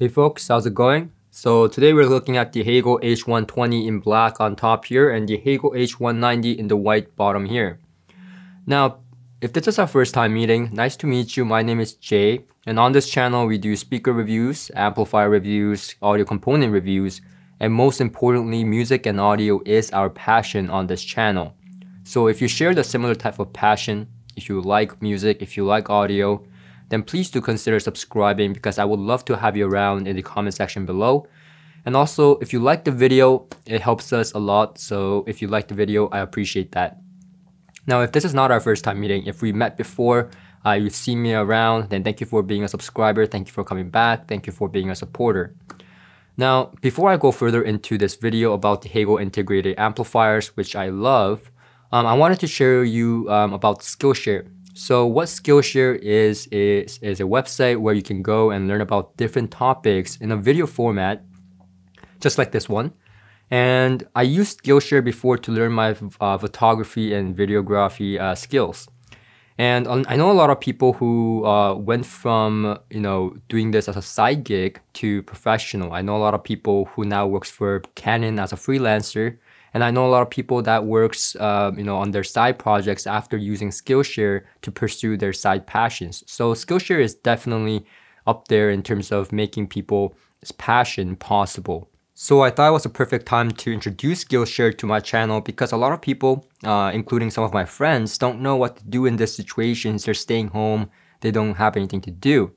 Hey folks, how's it going? So today we're looking at the Hegel H120 in black on top here and the Hegel H190 in the white bottom here. Now, if this is our first time meeting, nice to meet you. My name is Jay and on this channel we do speaker reviews, amplifier reviews, audio component reviews, and most importantly, music and audio is our passion on this channel. So if you share the similar type of passion, if you like music, if you like audio, then please do consider subscribing because I would love to have you around in the comment section below. And also, if you like the video, it helps us a lot. So if you like the video, I appreciate that. Now, if this is not our first time meeting, if we met before, uh, you've seen me around, then thank you for being a subscriber. Thank you for coming back. Thank you for being a supporter. Now, before I go further into this video about the Hegel integrated amplifiers, which I love, um, I wanted to share you um, about Skillshare. So what Skillshare is, is, is a website where you can go and learn about different topics in a video format, just like this one. And I used Skillshare before to learn my uh, photography and videography uh, skills. And I know a lot of people who uh, went from you know doing this as a side gig to professional. I know a lot of people who now works for Canon as a freelancer and I know a lot of people that works, uh, you know, on their side projects after using Skillshare to pursue their side passions. So Skillshare is definitely up there in terms of making people's passion possible. So I thought it was a perfect time to introduce Skillshare to my channel because a lot of people, uh, including some of my friends, don't know what to do in this situation. They're staying home. They don't have anything to do.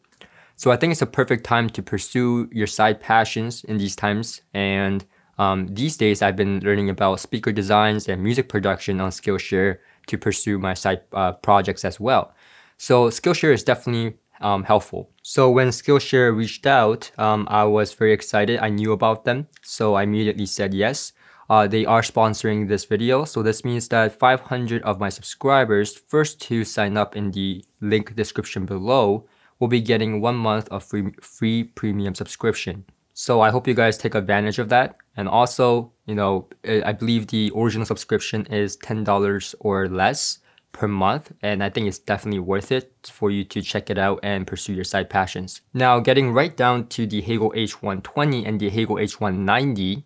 So I think it's a perfect time to pursue your side passions in these times and um, these days, I've been learning about speaker designs and music production on Skillshare to pursue my side uh, projects as well. So Skillshare is definitely um, helpful. So when Skillshare reached out, um, I was very excited. I knew about them, so I immediately said yes. Uh, they are sponsoring this video, so this means that 500 of my subscribers, first to sign up in the link description below, will be getting one month of free, free premium subscription. So I hope you guys take advantage of that. And also, you know, I believe the original subscription is $10 or less per month. And I think it's definitely worth it for you to check it out and pursue your side passions. Now, getting right down to the Hegel H120 and the Hegel H190,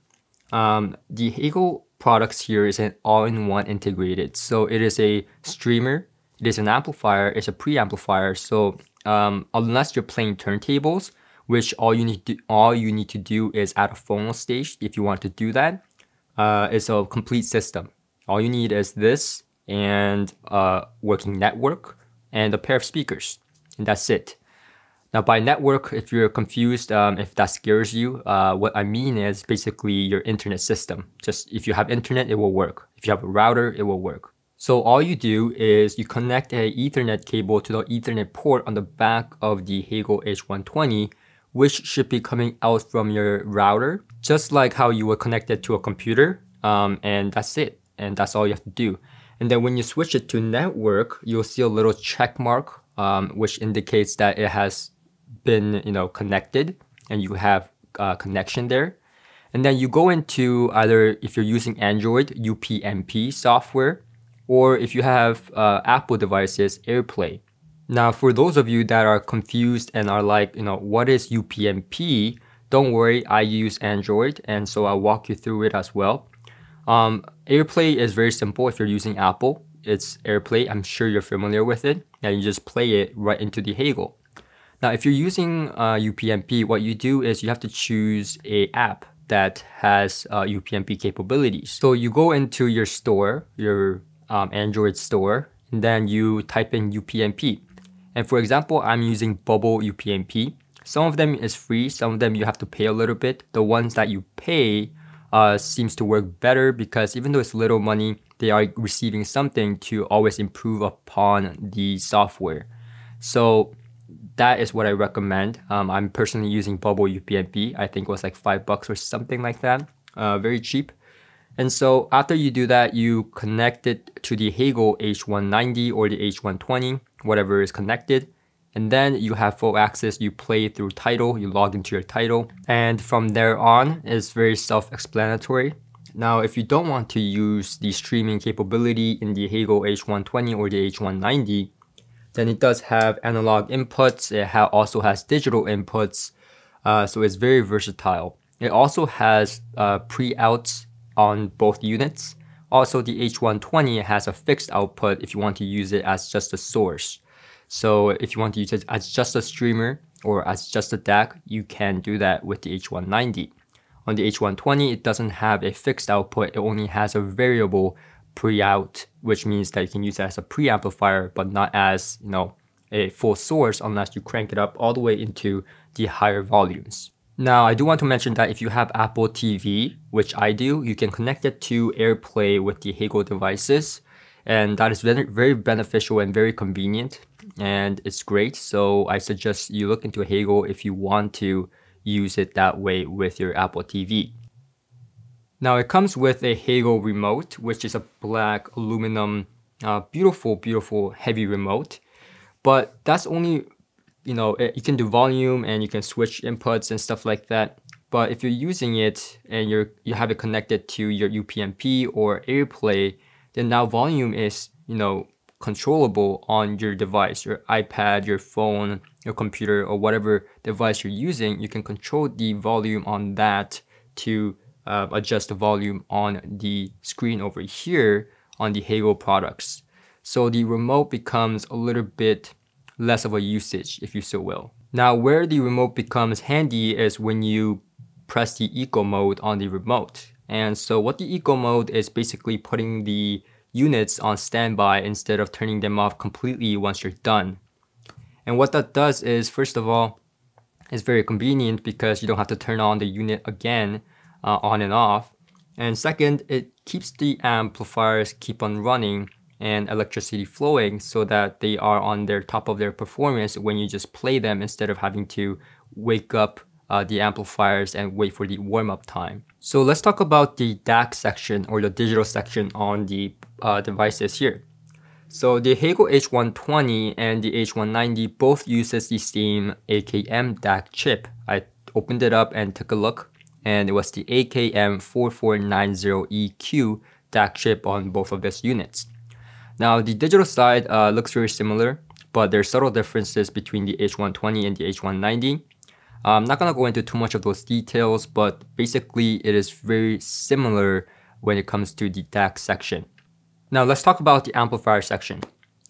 um, the Hegel products here is an all-in-one integrated. So it is a streamer, it is an amplifier, it's a preamplifier. So um, unless you're playing turntables, which all you need to all you need to do is add a phono stage if you want to do that. Uh, it's a complete system. All you need is this and a working network and a pair of speakers, and that's it. Now, by network, if you're confused, um, if that scares you, uh, what I mean is basically your internet system. Just if you have internet, it will work. If you have a router, it will work. So all you do is you connect a Ethernet cable to the Ethernet port on the back of the Hegel H120 which should be coming out from your router, just like how you would connect it to a computer. Um, and that's it. And that's all you have to do. And then when you switch it to network, you'll see a little check mark, um, which indicates that it has been, you know, connected and you have uh, connection there. And then you go into either if you're using Android, UPnP software, or if you have uh, Apple devices, AirPlay. Now, for those of you that are confused and are like, you know, what is UPnP? Don't worry, I use Android, and so I'll walk you through it as well. Um, AirPlay is very simple if you're using Apple. It's AirPlay, I'm sure you're familiar with it, and you just play it right into the Hegel. Now, if you're using uh, UPnP, what you do is you have to choose a app that has uh, UPnP capabilities. So you go into your store, your um, Android store, and then you type in UPnP. And for example, I'm using Bubble UPnP. Some of them is free, some of them you have to pay a little bit. The ones that you pay uh, seems to work better because even though it's little money, they are receiving something to always improve upon the software. So that is what I recommend. Um, I'm personally using Bubble UPnP. I think it was like five bucks or something like that. Uh, very cheap. And so after you do that, you connect it to the Hegel H190 or the H120 whatever is connected. And then you have full access, you play through Tidal, you log into your Tidal. And from there on, it's very self-explanatory. Now, if you don't want to use the streaming capability in the Hegel H120 or the H190, then it does have analog inputs. It ha also has digital inputs. uh, so it's very versatile. It also has uh, pre-outs on both units. Also, the H120 has a fixed output if you want to use it as just a source. So if you want to use it as just a streamer or as just a DAC, you can do that with the H190. On the H120, it doesn't have a fixed output. It only has a variable pre-out, which means that you can use it as a preamplifier, but not as, you know, a full source unless you crank it up all the way into the higher volumes. Now, I do want to mention that if you have Apple TV, which I do, you can connect it to AirPlay with the Hegel devices. And that is very, beneficial and very convenient. And it's great. So I suggest you look into Hegel if you want to use it that way with your Apple TV. Now it comes with a Hegel remote, which is a black aluminum, uh, beautiful, beautiful heavy remote. But that's only you know, it, you can do volume and you can switch inputs and stuff like that. But if you're using it and you're you have it connected to your UPnP or AirPlay, then now volume is you know controllable on your device, your iPad, your phone, your computer, or whatever device you're using. You can control the volume on that to uh, adjust the volume on the screen over here on the Hegel products. So the remote becomes a little bit less of a usage, if you so will. Now, where the remote becomes handy is when you press the eco mode on the remote. And so what the eco mode is basically putting the units on standby instead of turning them off completely once you're done. And what that does is, first of all, it's very convenient because you don't have to turn on the unit again uh, on and off. And second, it keeps the amplifiers keep on running and electricity flowing so that they are on their top of their performance when you just play them instead of having to wake up uh, the amplifiers and wait for the warm-up time. So let's talk about the DAC section or the digital section on the uh, devices here. So the Hegel H120 and the H190 both uses the same AKM DAC chip. I opened it up and took a look and it was the AKM 4490EQ DAC chip on both of these units. Now the digital side uh, looks very similar, but there's subtle differences between the H120 and the H190. I'm not gonna go into too much of those details, but basically it is very similar when it comes to the DAC section. Now let's talk about the amplifier section.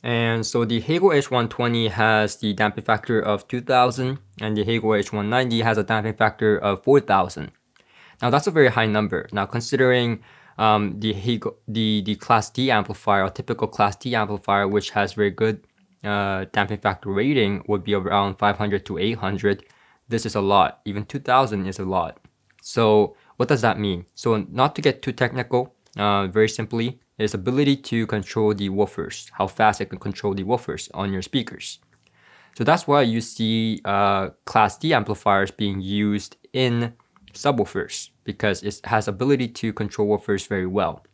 And so the Hegel H120 has the damping factor of 2000 and the Hegel H190 has a damping factor of 4000. Now that's a very high number. Now considering um, the the the Class D amplifier, a typical Class D amplifier, which has very good uh, damping factor rating, would be around 500 to 800. This is a lot. Even 2000 is a lot. So what does that mean? So not to get too technical, uh, very simply, its ability to control the woofers, how fast it can control the woofers on your speakers. So that's why you see uh, Class D amplifiers being used in subwoofers because it has ability to control woofers very well.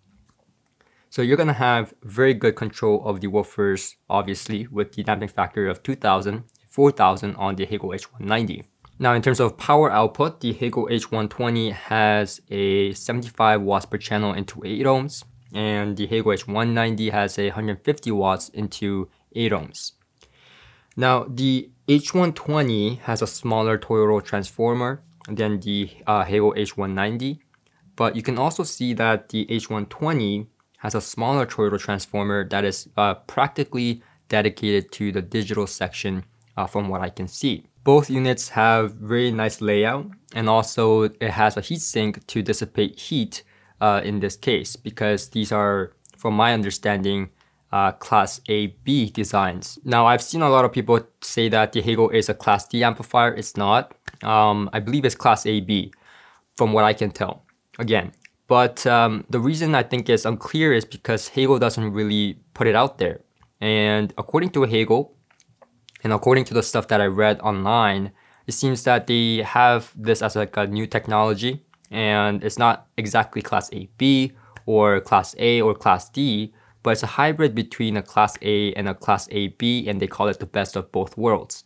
So you're gonna have very good control of the woofers, obviously, with the damping factor of 2000, 4000 on the Hegel H190. Now, in terms of power output, the Hegel H120 has a 75 watts per channel into 8 ohms, and the Hegel H190 has a 150 watts into 8 ohms. Now, the H120 has a smaller toroidal transformer than the uh, Hegel H190. But you can also see that the H120 has a smaller toroidal transformer that is uh, practically dedicated to the digital section uh, from what I can see. Both units have very nice layout and also it has a heatsink to dissipate heat uh, in this case because these are, from my understanding, uh, Class AB designs. Now, I've seen a lot of people say that the Hegel is a Class D amplifier. It's not. Um, I believe it's Class AB, from what I can tell. Again, but um, the reason I think it's unclear is because Hegel doesn't really put it out there. And according to Hegel, and according to the stuff that I read online, it seems that they have this as like a new technology, and it's not exactly Class AB or Class A or Class D, but it's a hybrid between a Class A and a Class AB, and they call it the best of both worlds.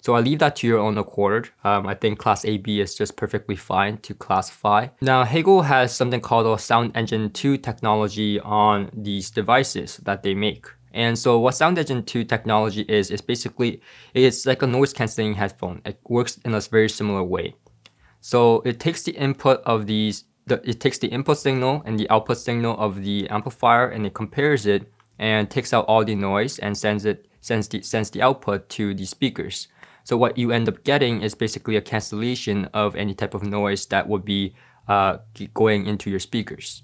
So I leave that to your own accord. Um, I think Class AB is just perfectly fine to classify. Now, Hegel has something called a Sound Engine 2 technology on these devices that they make. And so what Sound Engine 2 technology is, is basically, it's like a noise canceling headphone. It works in a very similar way. So it takes the input of these, the, it takes the input signal and the output signal of the amplifier and it compares it and takes out all the noise and sends it, sends the, sends the output to the speakers. So what you end up getting is basically a cancellation of any type of noise that would be uh, going into your speakers.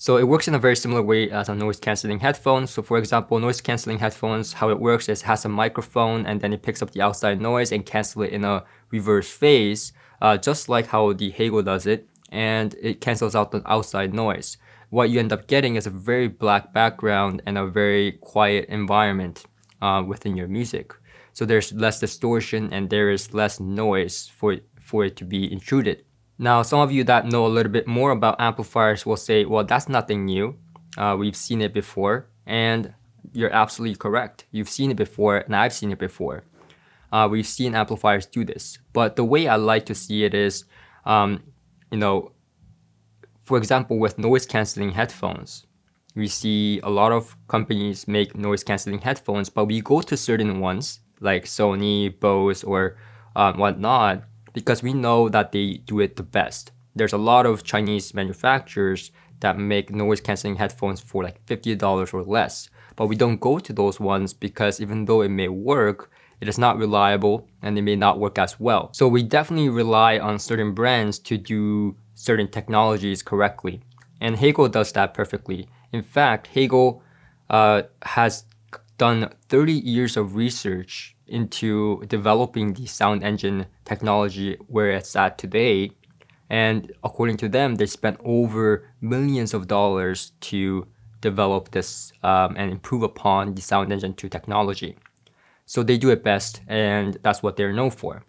So it works in a very similar way as a noise cancelling headphone. So for example, noise cancelling headphones, how it works is it has a microphone and then it picks up the outside noise and cancel it in a reverse phase, uh, just like how the Hegel does it, and it cancels out the outside noise. What you end up getting is a very black background and a very quiet environment uh, within your music. So there's less distortion and there is less noise for, for it to be intruded. Now, some of you that know a little bit more about amplifiers will say, well, that's nothing new. Uh, we've seen it before. And you're absolutely correct. You've seen it before, and I've seen it before. Uh, we've seen amplifiers do this. But the way I like to see it is, um, you know, for example, with noise canceling headphones, we see a lot of companies make noise canceling headphones, but we go to certain ones like Sony, Bose, or um, whatnot, because we know that they do it the best. There's a lot of Chinese manufacturers that make noise cancelling headphones for like $50 or less. But we don't go to those ones because even though it may work, it is not reliable and it may not work as well. So we definitely rely on certain brands to do certain technologies correctly. And Hegel does that perfectly. In fact, Hegel uh, has done 30 years of research into developing the sound engine technology where it's at today. And according to them, they spent over millions of dollars to develop this um, and improve upon the sound engine 2 technology. So they do it best, and that's what they're known for.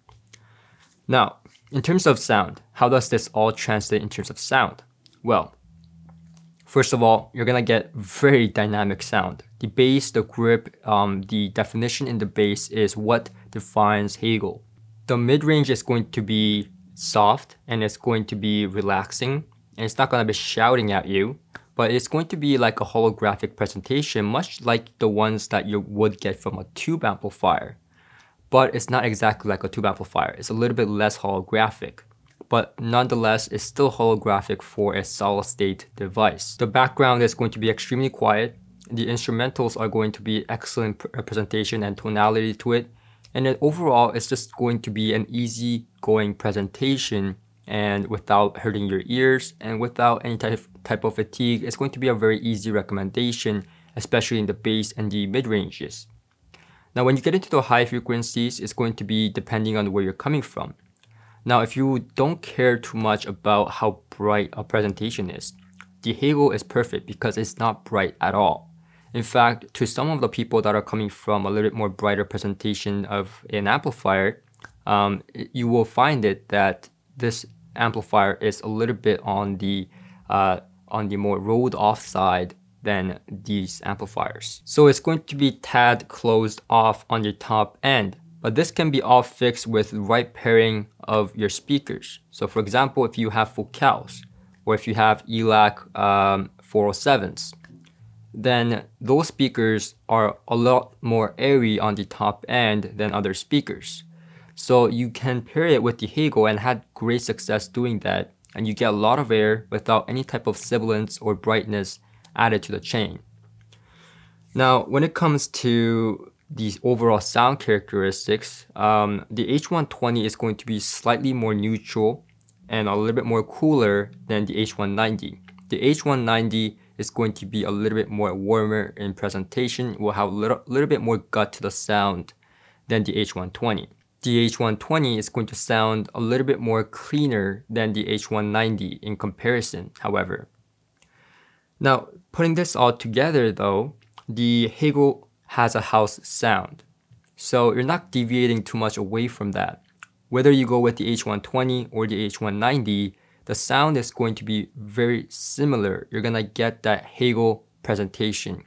Now, in terms of sound, how does this all translate in terms of sound? Well, First of all, you're gonna get very dynamic sound. The bass, the grip, um, the definition in the bass is what defines Hegel. The mid-range is going to be soft and it's going to be relaxing and it's not gonna be shouting at you, but it's going to be like a holographic presentation, much like the ones that you would get from a tube amplifier. But it's not exactly like a tube amplifier. It's a little bit less holographic but nonetheless it's still holographic for a solid state device. The background is going to be extremely quiet. The instrumentals are going to be excellent representation and tonality to it. And then overall, it's just going to be an easy going presentation and without hurting your ears and without any type of, type of fatigue, it's going to be a very easy recommendation, especially in the bass and the mid ranges. Now, when you get into the high frequencies, it's going to be depending on where you're coming from. Now, if you don't care too much about how bright a presentation is, the Hegel is perfect because it's not bright at all. In fact, to some of the people that are coming from a little bit more brighter presentation of an amplifier, um, you will find it that this amplifier is a little bit on the uh, on the more rolled off side than these amplifiers. So it's going to be tad closed off on the top end but this can be all fixed with right pairing of your speakers. So for example, if you have Focals or if you have ELAC um, 407s, then those speakers are a lot more airy on the top end than other speakers. So you can pair it with the Hegel and had great success doing that and you get a lot of air without any type of sibilance or brightness added to the chain. Now, when it comes to these overall sound characteristics, um, the H120 is going to be slightly more neutral and a little bit more cooler than the H190. The H190 is going to be a little bit more warmer in presentation, will have a little, little bit more gut to the sound than the H120. The H120 is going to sound a little bit more cleaner than the H190 in comparison, however. Now, putting this all together though, the Hegel has a house sound. So you're not deviating too much away from that. Whether you go with the H120 or the H190, the sound is going to be very similar. You're gonna get that Hegel presentation.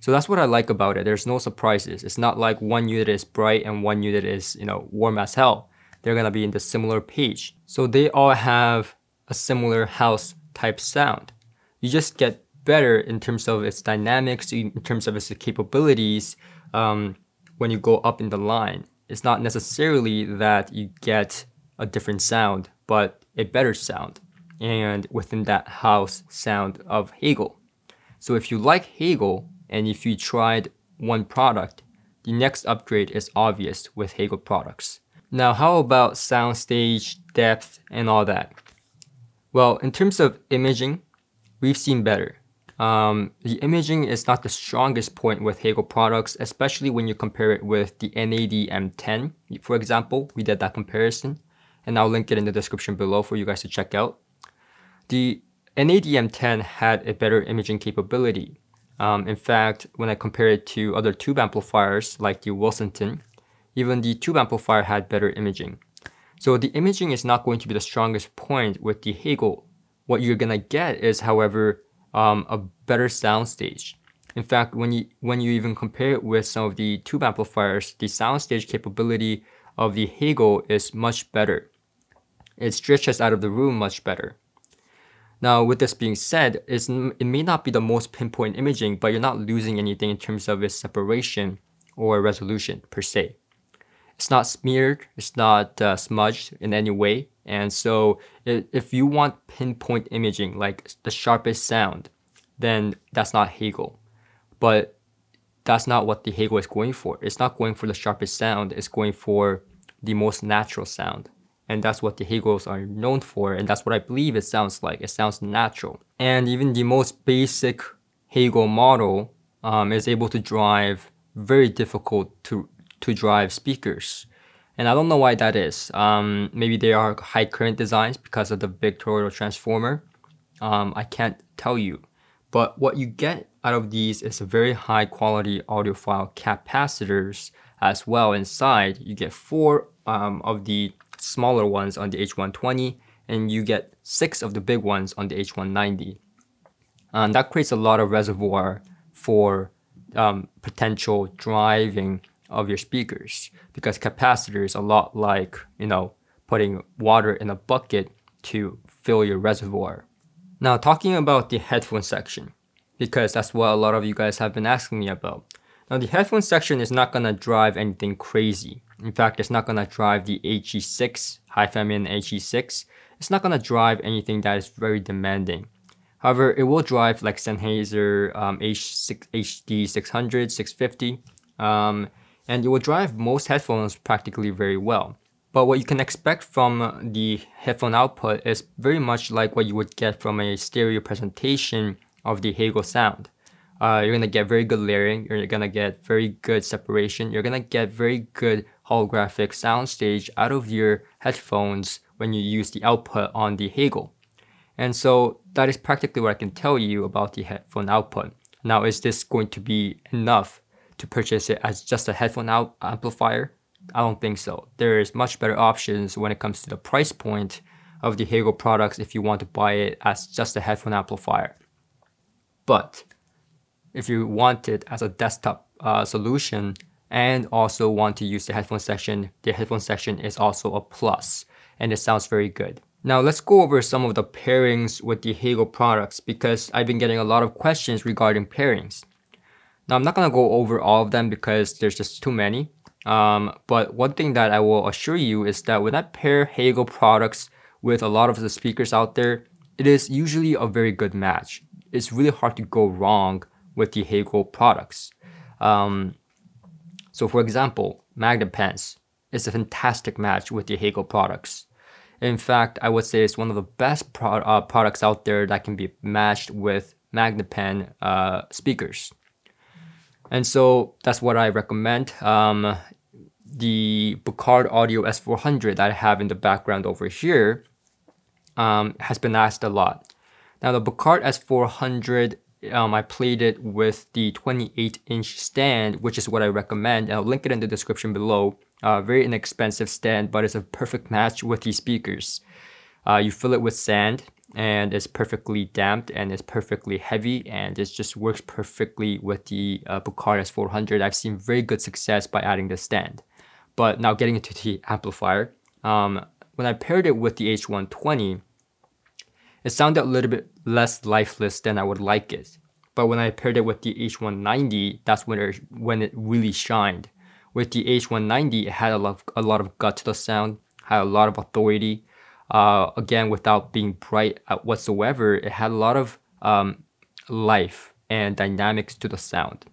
So that's what I like about it. There's no surprises. It's not like one unit is bright and one unit is, you know, warm as hell. They're gonna be in the similar page. So they all have a similar house type sound. You just get better in terms of its dynamics, in terms of its capabilities um, when you go up in the line. It's not necessarily that you get a different sound, but a better sound, and within that house sound of Hegel. So if you like Hegel, and if you tried one product, the next upgrade is obvious with Hegel products. Now, how about soundstage, depth, and all that? Well, in terms of imaging, we've seen better. Um, the imaging is not the strongest point with Hegel products, especially when you compare it with the NAD M10. For example, we did that comparison, and I'll link it in the description below for you guys to check out. The NAD M10 had a better imaging capability. Um, in fact, when I compare it to other tube amplifiers like the Willsenton, even the tube amplifier had better imaging. So the imaging is not going to be the strongest point with the Hegel. What you're gonna get is, however, um, a better soundstage. In fact, when you when you even compare it with some of the tube amplifiers, the soundstage capability of the Hegel is much better. It stretches out of the room much better. Now, with this being said, it's it may not be the most pinpoint imaging, but you're not losing anything in terms of its separation or resolution per se. It's not smeared, it's not uh, smudged in any way. And so if you want pinpoint imaging, like the sharpest sound, then that's not Hegel. But that's not what the Hegel is going for. It's not going for the sharpest sound, it's going for the most natural sound. And that's what the Hegels are known for, and that's what I believe it sounds like. It sounds natural. And even the most basic Hegel model um, is able to drive very difficult to to drive speakers. And I don't know why that is. Um, maybe they are high current designs because of the big toroidal transformer. Um, I can't tell you. But what you get out of these is a very high quality audiophile capacitors as well inside. You get four um, of the smaller ones on the H120 and you get six of the big ones on the H190. And that creates a lot of reservoir for um, potential driving of your speakers because capacitor is a lot like, you know, putting water in a bucket to fill your reservoir. Now, talking about the headphone section, because that's what a lot of you guys have been asking me about. Now, the headphone section is not gonna drive anything crazy. In fact, it's not gonna drive the HE6, HiFiMAN HE6. It's not gonna drive anything that is very demanding. However, it will drive like Sennheiser um, H6, HD 600, 650. Um, and it will drive most headphones practically very well. But what you can expect from the headphone output is very much like what you would get from a stereo presentation of the Hegel sound. Uh, you're gonna get very good layering, you're gonna get very good separation, you're gonna get very good holographic soundstage out of your headphones when you use the output on the Hegel. And so that is practically what I can tell you about the headphone output. Now, is this going to be enough to purchase it as just a headphone out amplifier? I don't think so. There is much better options when it comes to the price point of the Hegel products if you want to buy it as just a headphone amplifier. But if you want it as a desktop uh, solution and also want to use the headphone section, the headphone section is also a plus and it sounds very good. Now let's go over some of the pairings with the Hegel products because I've been getting a lot of questions regarding pairings. Now I'm not gonna go over all of them because there's just too many. Um, but one thing that I will assure you is that when I pair Hegel products with a lot of the speakers out there, it is usually a very good match. It's really hard to go wrong with the Hegel products. Um, so for example, Magnepans is a fantastic match with the Hegel products. In fact, I would say it's one of the best pro uh, products out there that can be matched with Magnepan uh, speakers. And so that's what I recommend. Um, the Buchardt Audio S400 that I have in the background over here um, has been asked a lot. Now the Buchardt S400, um, I played it with the 28 inch stand, which is what I recommend. I'll link it in the description below. Uh, very inexpensive stand, but it's a perfect match with these speakers. Uh, you fill it with sand and it's perfectly damped and it's perfectly heavy and it just works perfectly with the uh, Buchardt S400. I've seen very good success by adding the stand. But now getting into the amplifier, um, when I paired it with the H120, it sounded a little bit less lifeless than I would like it. But when I paired it with the H190, that's when it, when it really shined. With the H190, it had a lot, of, a lot of gut to the sound, had a lot of authority. Uh, again, without being bright whatsoever, it had a lot of um, life and dynamics to the sound.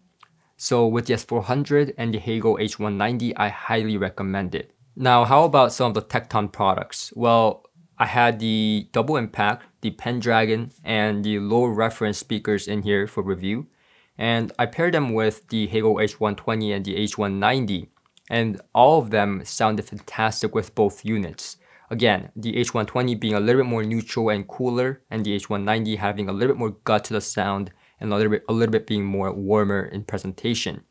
So with the S400 and the Hegel H190, I highly recommend it. Now, how about some of the Tekton products? Well, I had the double impact, the Pendragon, and the low reference speakers in here for review. And I paired them with the Hegel H120 and the H190. And all of them sounded fantastic with both units. Again, the H120 being a little bit more neutral and cooler, and the H190 having a little bit more gut to the sound and a little bit, a little bit being more warmer in presentation.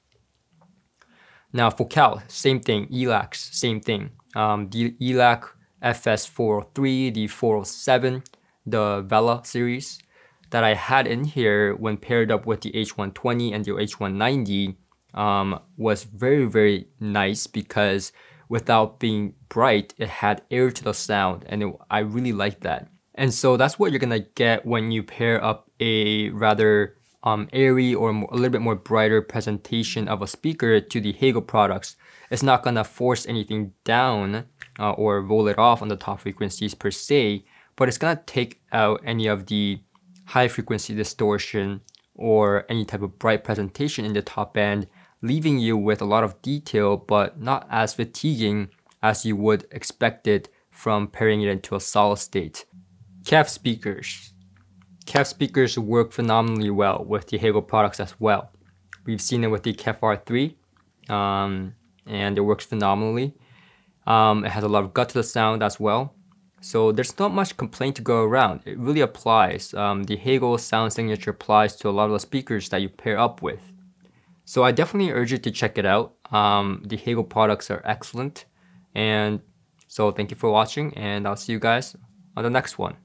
Now Focal, same thing. ELACs, same thing. Um, the ELAC FS403, the 407, the Vela series that I had in here when paired up with the H120 and the H190 um, was very, very nice because without being bright, it had air to the sound and it, I really like that. And so that's what you're gonna get when you pair up a rather um, airy or a little bit more brighter presentation of a speaker to the Hegel products. It's not gonna force anything down uh, or roll it off on the top frequencies per se, but it's gonna take out any of the high frequency distortion or any type of bright presentation in the top end, leaving you with a lot of detail but not as fatiguing as you would expect it from pairing it into a solid state. KEF speakers. KEF speakers work phenomenally well with the Hegel products as well. We've seen it with the KEF R3, um, and it works phenomenally. Um, it has a lot of gut to the sound as well. So there's not much complaint to go around. It really applies. Um, the Hegel sound signature applies to a lot of the speakers that you pair up with. So I definitely urge you to check it out. Um, the Hegel products are excellent. And so thank you for watching and I'll see you guys on the next one.